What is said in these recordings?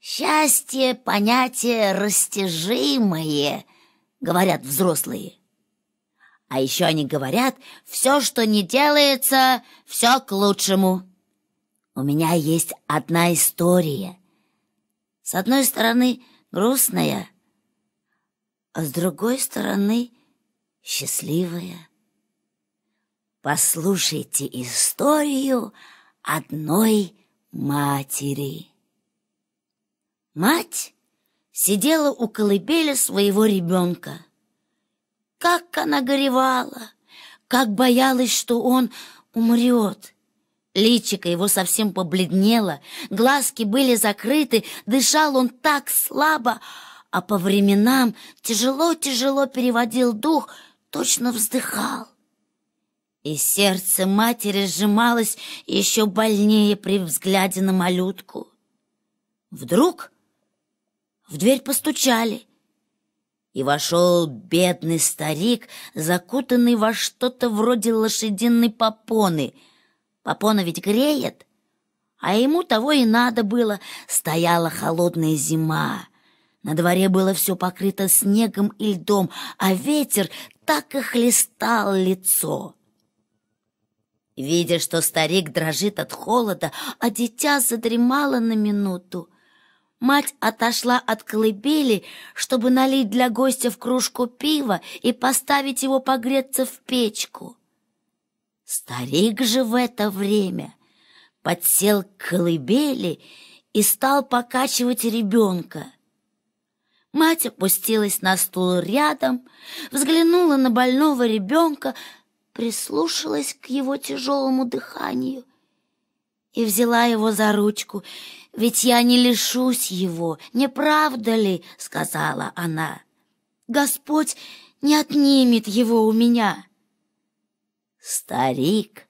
Счастье — понятие растяжимое, говорят взрослые. А еще они говорят, все, что не делается, все к лучшему. У меня есть одна история. С одной стороны, грустная, а с другой стороны, счастливая. Послушайте историю одной матери. Мать сидела у колыбели своего ребенка. Как она горевала, как боялась, что он умрет. Личико его совсем побледнело, глазки были закрыты, дышал он так слабо, а по временам тяжело-тяжело переводил дух, точно вздыхал. И сердце матери сжималось еще больнее при взгляде на малютку. Вдруг в дверь постучали, и вошел бедный старик, закутанный во что-то вроде лошадиной попоны. Попона ведь греет, а ему того и надо было. Стояла холодная зима. На дворе было все покрыто снегом и льдом, а ветер так и хлестал лицо. Видя, что старик дрожит от холода, а дитя задремало на минуту, Мать отошла от колыбели, чтобы налить для гостя в кружку пива и поставить его погреться в печку. Старик же в это время подсел к колыбели и стал покачивать ребенка. Мать опустилась на стул рядом, взглянула на больного ребенка, прислушалась к его тяжелому дыханию и взяла его за ручку ведь я не лишусь его, не правда ли?» — сказала она. «Господь не отнимет его у меня». Старик,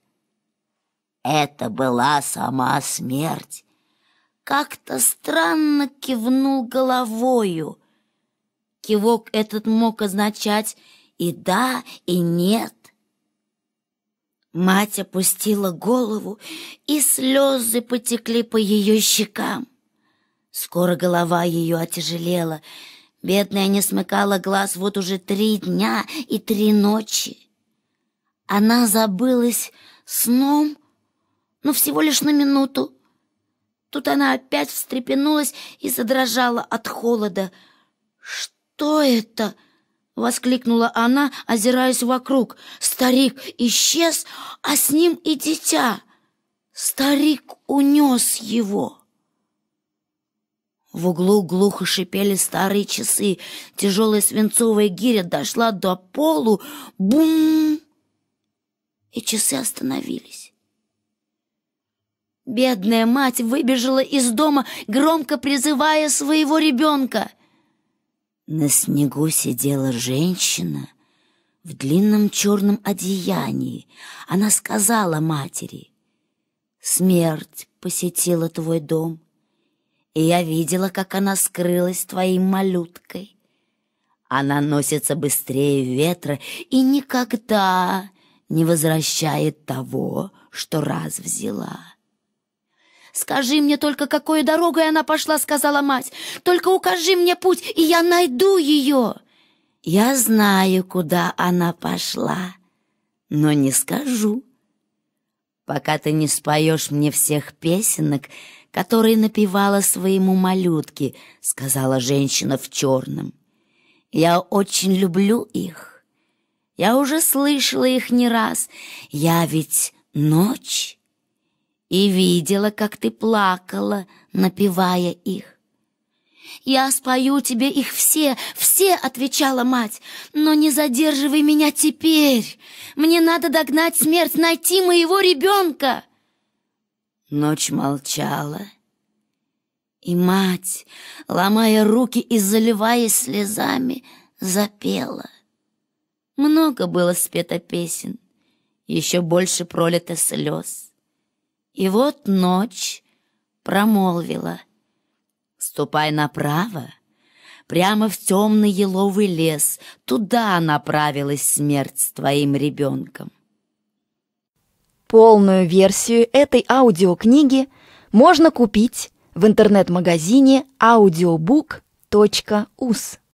это была сама смерть, как-то странно кивнул головою. Кивок этот мог означать и да, и нет. Мать опустила голову, и слезы потекли по ее щекам. Скоро голова ее отяжелела. Бедная не смыкала глаз вот уже три дня и три ночи. Она забылась сном, но всего лишь на минуту. Тут она опять встрепенулась и задрожала от холода. «Что это?» Воскликнула она, озираясь вокруг. Старик исчез, а с ним и дитя. Старик унес его. В углу глухо шипели старые часы. Тяжелая свинцовая гиря дошла до полу. Бум! И часы остановились. Бедная мать выбежала из дома, громко призывая своего ребенка. На снегу сидела женщина в длинном черном одеянии. Она сказала матери, «Смерть посетила твой дом, и я видела, как она скрылась твоей малюткой. Она носится быстрее ветра и никогда не возвращает того, что раз взяла». «Скажи мне только, какой дорогой она пошла», — сказала мать. «Только укажи мне путь, и я найду ее». «Я знаю, куда она пошла, но не скажу, пока ты не споешь мне всех песенок, которые напевала своему малютке», — сказала женщина в черном. «Я очень люблю их. Я уже слышала их не раз. Я ведь ночь» и видела, как ты плакала, напевая их. «Я спою тебе их все, все!» — отвечала мать. «Но не задерживай меня теперь! Мне надо догнать смерть, найти моего ребенка!» Ночь молчала, и мать, ломая руки и заливаясь слезами, запела. Много было спето песен, еще больше пролито слез. И вот ночь промолвила. «Ступай направо, прямо в темный еловый лес, туда направилась смерть с твоим ребенком». Полную версию этой аудиокниги можно купить в интернет-магазине audiobook.us.